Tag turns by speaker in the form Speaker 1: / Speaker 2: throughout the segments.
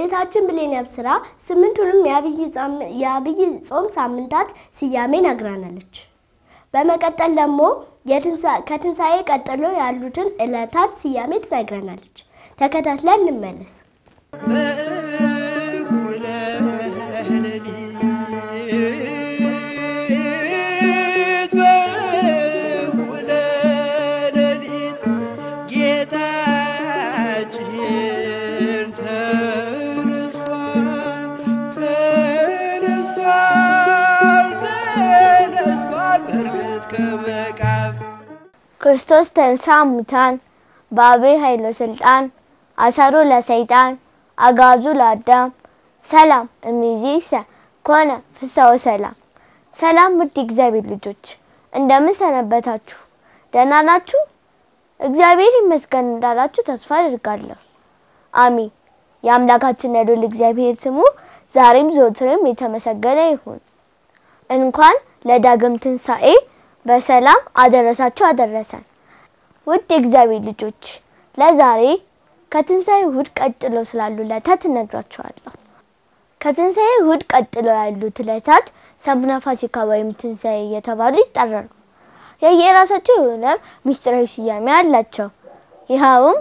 Speaker 1: እህታችን ብሌን ያብስራ ስምንቱንም የአብይ ጾም ሳምንታት ስያሜ ነግራናለች። በመቀጠል ደግሞ ከትንሣኤ ቀጥሎ ያሉትን ዕለታት ስያሜ ትነግረናለች። ተከታትለን እንመለስ።
Speaker 2: ክርስቶስ ተንሥአ እሙታን በአብይ ኃይለ ሥልጣን አሰሮ ለሰይጣን አጋዙ ለአዳም ሰላም እምይእዜሰ ኮነ ፍስሐ ወሰላም። ሰላም ውድ የእግዚአብሔር ልጆች እንደምን ሰነበታችሁ? ደህና ናችሁ? እግዚአብሔር ይመስገን እንዳላችሁ ተስፋ አድርጋለሁ። አሜን። የአምላካችን የልዑል እግዚአብሔር ስሙ ዛሬም ዘወትርም የተመሰገነ ይሁን። እንኳን ለዳግም ትንሣኤ በሰላም አደረሳችሁ አደረሰን። ውድ የእግዚአብሔር ልጆች ለዛሬ ከትንሣኤ እሁድ ቀጥሎ ስላሉ ዕለታት እነግራችኋለሁ። ከትንሣኤ እሁድ ቀጥሎ ያሉት ዕለታት ሰሙነ ፋሲካ ወይም ትንሣኤ እየተባሉ ይጠራሉ። የየራሳቸው የሆነ ምስጢራዊ ስያሜ አላቸው። ይኸውም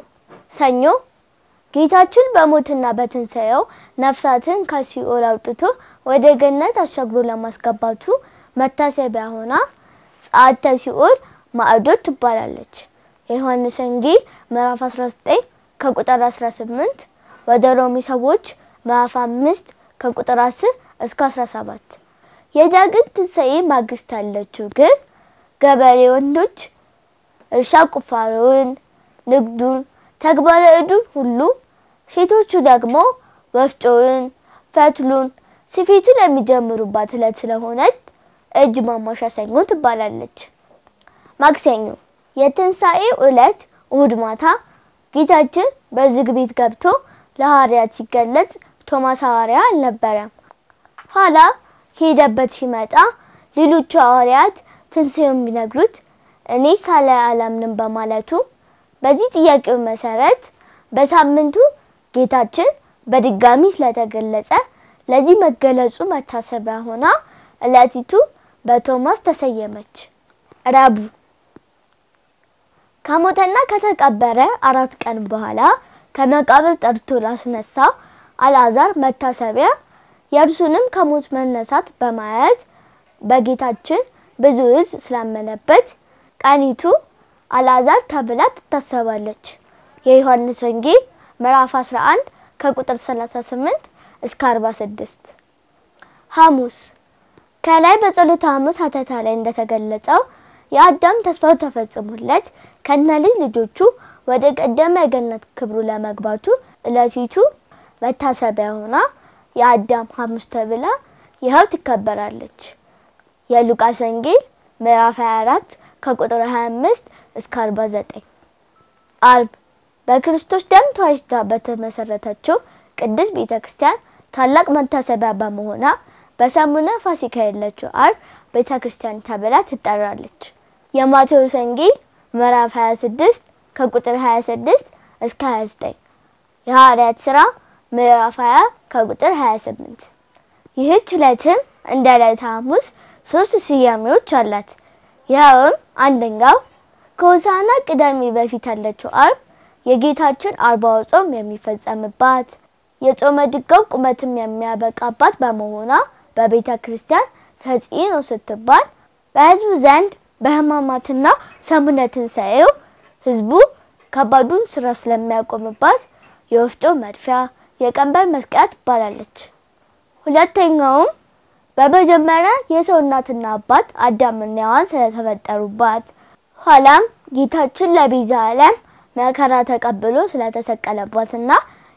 Speaker 2: ሰኞ ጌታችን በሞትና በትንሣኤው ነፍሳትን ከሲኦል አውጥቶ ወደ ገነት አሻግሮ ለማስገባቱ መታሰቢያ ሆና ጸአተ ሲኦል ማዕዶት ትባላለች። የዮሐንስ ወንጌል ምዕራፍ 19 ከቁጥር 18 ወደ ሮሚ ሰዎች ምዕራፍ 5 ከቁጥር 10 እስከ 17። የዳግም ትንሣኤ ማግስት ያለችው ግን ገበሬ ወንዶች እርሻ ቁፋሮውን፣ ንግዱን፣ ተግባረ እዱን ሁሉ ሴቶቹ ደግሞ ወፍጮውን፣ ፈትሉን፣ ስፌቱን የሚጀምሩባት ዕለት ስለሆነች እጅ ማሟሻ ሰኞ ትባላለች። ማክሰኞ የትንሣኤው ዕለት እሁድ ማታ ጌታችን በዝግ ቤት ገብቶ ለሐዋርያት ሲገለጽ ቶማስ ሐዋርያ አልነበረም። ኋላ ሄደበት ሲመጣ ሌሎቹ ሐዋርያት ትንሣኤውን ቢነግሩት እኔ ሳላይ አላምንም በማለቱ በዚህ ጥያቄው መሰረት በሳምንቱ ጌታችን በድጋሚ ስለተገለጸ ለዚህ መገለጹ መታሰቢያ ሆና ዕለቲቱ በቶማስ ተሰየመች። ረቡዕ ከሞተና ከተቀበረ አራት ቀን በኋላ ከመቃብር ጠርቶ ላስነሳው አልዓዛር መታሰቢያ የእርሱንም ከሞት መነሳት በማየት በጌታችን ብዙ ሕዝብ ስላመነበት ቀኒቱ አልዓዛር ተብላ ትታሰባለች። የዮሐንስ ወንጌል ምዕራፍ 11 ከቁጥር 38 እስከ 46። ሐሙስ ከላይ በጸሎተ ሐሙስ ሀተታ ላይ እንደተገለጸው የአዳም ተስፋው ተፈጽሞለት ከነ ልጅ ልጆቹ ወደ ቀደመ የገነት ክብሩ ለመግባቱ ዕለቲቱ መታሰቢያ ሆና የአዳም ሐሙስ ተብላ ይኸው ትከበራለች። የሉቃስ ወንጌል ምዕራፍ 24 ከቁጥር 25 እስከ 49። አርብ በክርስቶስ ደም ተዋጅታ በተመሰረተችው ቅድስት ቤተ ክርስቲያን ታላቅ መታሰቢያ በመሆኗ በሰሙነ ፋሲካ ያለችው አርብ ቤተ ክርስቲያን ተብላ ትጠራለች። የማቴዎስ ወንጌል ምዕራፍ 26 ከቁጥር 26 እስከ 29። የሐዋርያት ሥራ ምዕራፍ 20 ከቁጥር 28። ይህች ዕለትም እንደ ዕለተ ሐሙስ ሶስት ስያሜዎች አላት። ይኸውም አንደኛው ከሆሳዕና ቅዳሜ በፊት ያለችው አርብ የጌታችን አርባው ጾም የሚፈጸምባት የጾመ ድጋው ቁመትም የሚያበቃባት በመሆኗ በቤተ ክርስቲያን ተጽዕኖ ስትባል በሕዝቡ ዘንድ በሕማማትና ሰሙነ ትንሣኤው ሕዝቡ ከባዱን ስራ ስለሚያቆምባት የወፍጮ መድፊያ፣ የቀንበር መስቀያ ትባላለች። ሁለተኛውም በመጀመሪያ የሰው እናትና አባት አዳምና ሔዋን ስለተፈጠሩባት ኋላም ጌታችን ለቤዛ ዓለም መከራ ተቀብሎ ስለተሰቀለባትና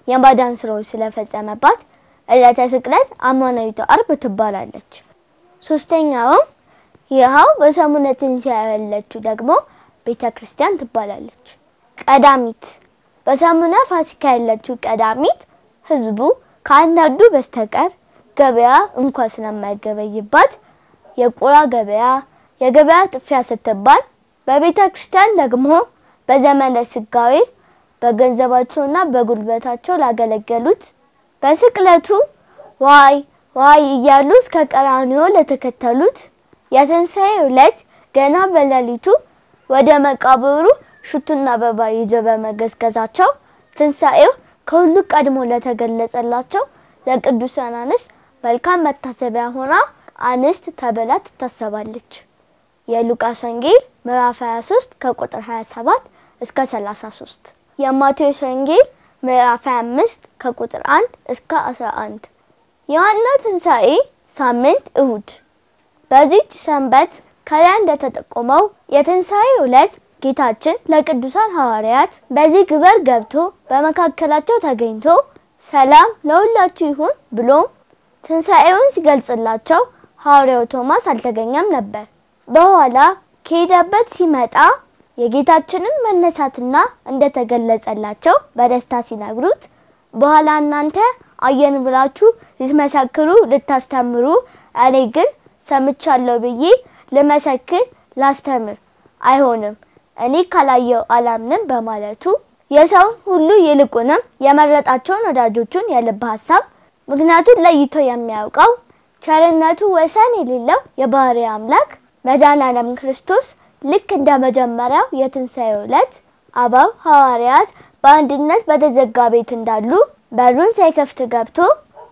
Speaker 2: የማዳን ስራዎች ስለፈጸመባት ዕለተ ስቅለት አማናዊቷ አርብ ትባላለች። ሶስተኛውም ይኸው በሰሙነ ትንሣኤ ያለችው ደግሞ ቤተ ክርስቲያን ትባላለች። ቀዳሚት በሰሙነ ፋሲካ ያለችው ቀዳሚት ህዝቡ ከአንዳንዱ በስተቀር ገበያ እንኳ ስለማይገበይባት የቁራ ገበያ፣ የገበያ ጥፊያ ስትባል በቤተ ክርስቲያን ደግሞ በዘመነ ስጋዌ በገንዘባቸውና በጉልበታቸው ላገለገሉት በስቅለቱ ዋይ ዋይ እያሉ እስከ ቀራንዮ ለተከተሉት የትንሣኤ ዕለት ገና በሌሊቱ ወደ መቃብሩ ሽቱና አበባ ይዘው በመገስገዛቸው ትንሣኤው ከሁሉ ቀድሞ ለተገለጸላቸው ለቅዱሳን አንስት መልካም መታሰቢያ ሆና አንስት ተብላ ትታሰባለች። የሉቃስ ወንጌል ምዕራፍ 23 ከቁጥር 27 እስከ 33፣ የማቴዎስ ወንጌል ምዕራፍ 25 ከቁጥር 1 እስከ 11። የዋና ትንሣኤ ሳምንት እሁድ። በዚች ሰንበት ከላይ እንደተጠቆመው የትንሣኤ ዕለት ጌታችን ለቅዱሳን ሐዋርያት በዚህ ግበር ገብቶ በመካከላቸው ተገኝቶ ሰላም ለሁላችሁ ይሁን ብሎ ትንሣኤውን ሲገልጽላቸው ሐዋርያው ቶማስ አልተገኘም ነበር። በኋላ ከሄደበት ሲመጣ የጌታችንን መነሳትና እንደተገለጸላቸው በደስታ ሲነግሩት በኋላ እናንተ አየን ብላችሁ ልትመሰክሩ ልታስተምሩ፣ እኔ ግን ሰምቻለሁ ብዬ ልመሰክር ላስተምር። አይሆንም፣ እኔ ካላየው አላምንም በማለቱ የሰውን ሁሉ ይልቁንም የመረጣቸውን ወዳጆቹን የልብ ሀሳብ ምክንያቱን ለይቶ የሚያውቀው ቸርነቱ ወሰን የሌለው የባህሪ አምላክ መድኃኔዓለም ክርስቶስ ልክ እንደ መጀመሪያው የትንሣኤ ዕለት አበው ሐዋርያት በአንድነት በተዘጋ ቤት እንዳሉ በሩን ሳይከፍት ገብቶ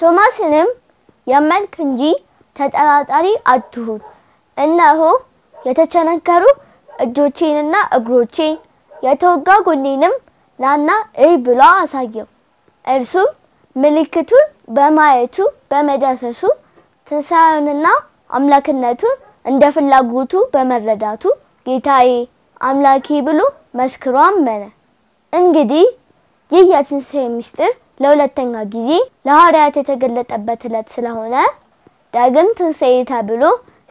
Speaker 2: ቶማስንም የመንክ እንጂ ተጠራጣሪ አትሁን፣ እነሆ የተቸነከሩ እጆቼንና እግሮቼን የተወጋ ጎኔንም ናና እይ ብሎ አሳየው። እርሱም ምልክቱን በማየቱ በመዳሰሱ ትንሣኤውንና አምላክነቱን እንደ ፍላጎቱ በመረዳቱ ጌታዬ አምላኬ ብሎ መስክሮ አመነ። እንግዲህ ይህ የትንሣኤ ምስጢር ለሁለተኛ ጊዜ ለሐዋርያት የተገለጠበት ዕለት ስለሆነ ዳግም ትንሣኤ ተብሎ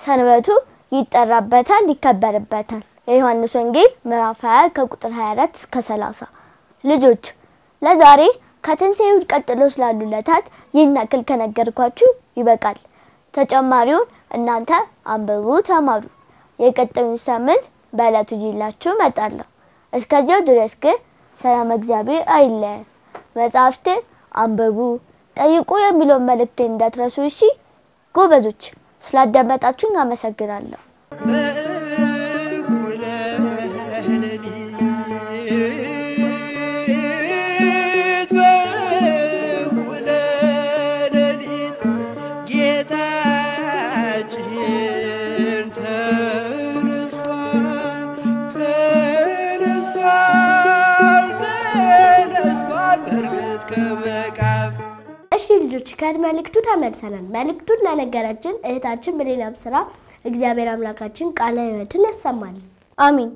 Speaker 2: ሰንበቱ ይጠራበታል፣ ይከበርበታል። የዮሐንስ ወንጌል ምዕራፍ 20 ከቁጥር 24 እስከ 30። ልጆች ለዛሬ ከትንሣኤ እሑድ ቀጥሎ ስላሉ ዕለታት ይህን ያክል ከነገርኳችሁ ይበቃል። ተጨማሪውን እናንተ አንብቡ፣ ተማሩ። የቀጣዩን ሳምንት በዕለቱ ይዤላችሁ እመጣለሁ። እስከዚያው ድረስ ግን ሰላም እግዚአብሔር አይለየን። መጽሐፍትን አንብቡ፣ ጠይቁ የሚለውን መልእክቴ እንዳትረሱ እሺ። ጎበዞች ስላዳመጣችሁኝ አመሰግናለሁ።
Speaker 1: ልጆች ከመልእክቱ ተመልሰናል። መልእክቱን ለነገረችን እህታችን ብሌን አብስራ እግዚአብሔር አምላካችን ቃለ ሕይወትን ያሰማልን።
Speaker 2: አሚን።